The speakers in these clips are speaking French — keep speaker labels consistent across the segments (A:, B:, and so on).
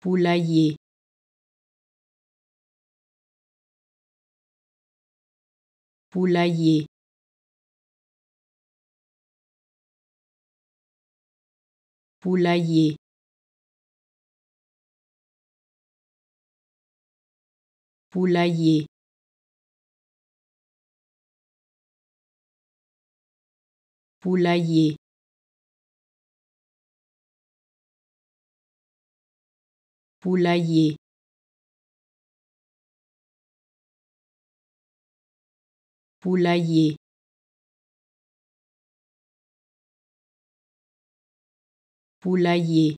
A: poulailler. Poulailler. Poulailler. Poulailler. Poulailler poulailler. Poulailler. Poulailler.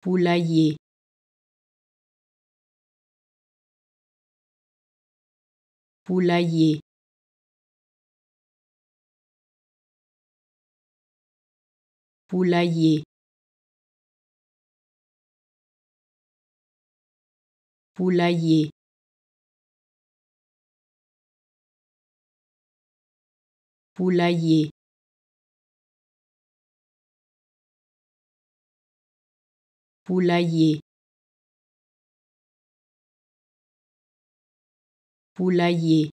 A: Poulailler. Poulailler poulailler. Poulailler. Poulailler. Poulailler. Poulailler